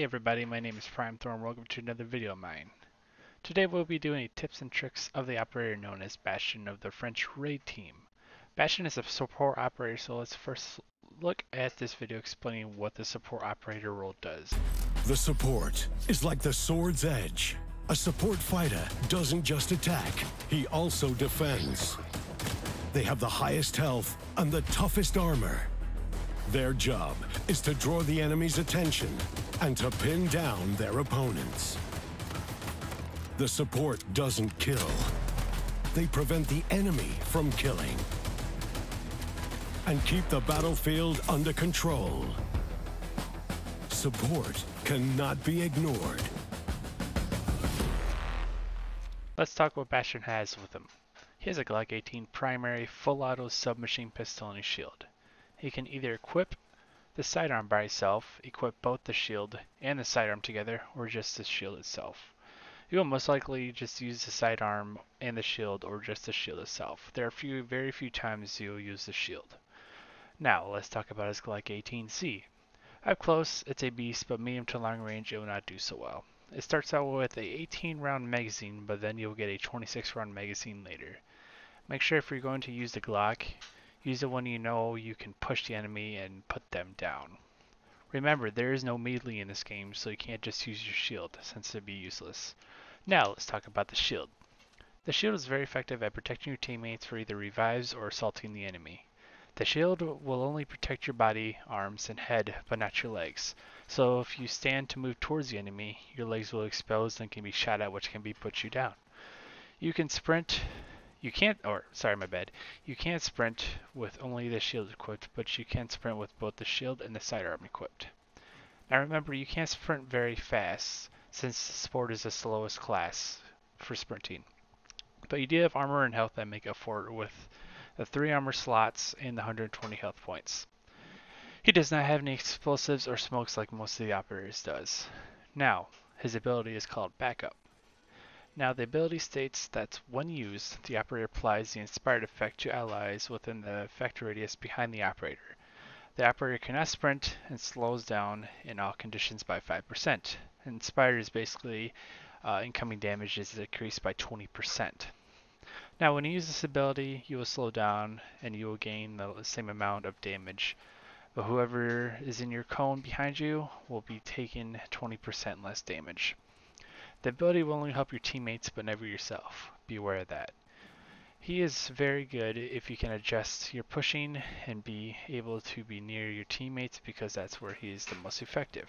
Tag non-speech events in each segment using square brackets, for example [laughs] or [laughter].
Hey everybody, my name is Primed Thor. Welcome to another video of mine. Today we'll be doing tips and tricks of the operator known as Bastion of the French raid team. Bastion is a support operator, so let's first look at this video explaining what the support operator role does. The support is like the sword's edge. A support fighter doesn't just attack, he also defends. They have the highest health and the toughest armor. Their job is to draw the enemy's attention and to pin down their opponents. The support doesn't kill. They prevent the enemy from killing. And keep the battlefield under control. Support cannot be ignored. Let's talk what Bastion has with him. He has a Glock 18 primary full auto submachine pistol and a shield. He can either equip the sidearm by itself, equip both the shield and the sidearm together, or just the shield itself. You will most likely just use the sidearm and the shield or just the shield itself. There are few, very few times you'll use the shield. Now, let's talk about his Glock 18C. Up close, it's a beast, but medium to long range, it will not do so well. It starts out with a 18 round magazine, but then you'll get a 26 round magazine later. Make sure if you're going to use the Glock, Use the one you know you can push the enemy and put them down. Remember, there is no melee in this game, so you can't just use your shield, since it'd be useless. Now, let's talk about the shield. The shield is very effective at protecting your teammates for either revives or assaulting the enemy. The shield will only protect your body, arms, and head, but not your legs. So if you stand to move towards the enemy, your legs will expose and can be shot at, which can be put you down. You can sprint you can't, or sorry, my bad. You can't sprint with only the shield equipped, but you can sprint with both the shield and the sidearm equipped. Now remember, you can't sprint very fast, since the sport is the slowest class for sprinting. But you do have armor and health that make up for it with the 3 armor slots and the 120 health points. He does not have any explosives or smokes like most of the operators does. Now, his ability is called backup. Now the ability states that when used, the operator applies the inspired effect to allies within the effect radius behind the operator. The operator cannot sprint and slows down in all conditions by 5%. Inspired is basically uh, incoming damage is decreased by 20%. Now when you use this ability, you will slow down and you will gain the same amount of damage. But whoever is in your cone behind you will be taking 20% less damage. The ability will only help your teammates but never yourself. Be aware of that. He is very good if you can adjust your pushing and be able to be near your teammates because that's where he is the most effective.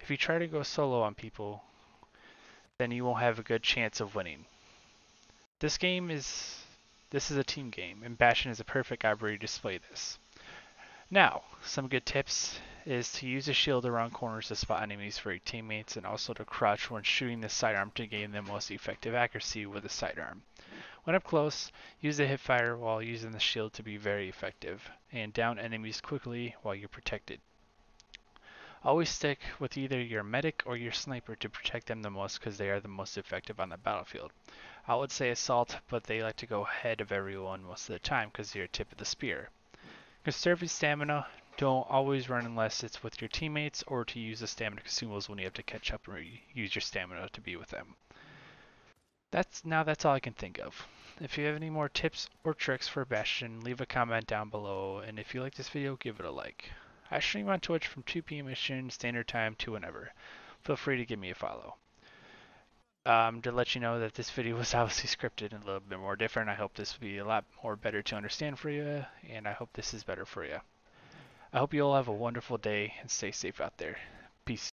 If you try to go solo on people, then you won't have a good chance of winning. This game is this is a team game, and Bastion is a perfect operator to display this. Now, some good tips is to use a shield around corners to spot enemies for your teammates and also to crouch when shooting the sidearm to gain the most effective accuracy with the sidearm. When up close, use the hipfire while using the shield to be very effective, and down enemies quickly while you're protected. Always stick with either your medic or your sniper to protect them the most because they are the most effective on the battlefield. I would say assault, but they like to go ahead of everyone most of the time because they're tip of the spear. Conserve your stamina. Don't always run unless it's with your teammates or to use the stamina consumables when you have to catch up or use your stamina to be with them. That's Now that's all I can think of. If you have any more tips or tricks for Bastion, leave a comment down below, and if you like this video, give it a like. I stream on Twitch from 2 p.m. Eastern Standard Time to whenever. Feel free to give me a follow um, to let you know that this video [laughs] was obviously scripted and a little bit more different. I hope this will be a lot more better to understand for you, and I hope this is better for you. I hope you all have a wonderful day and stay safe out there. Peace.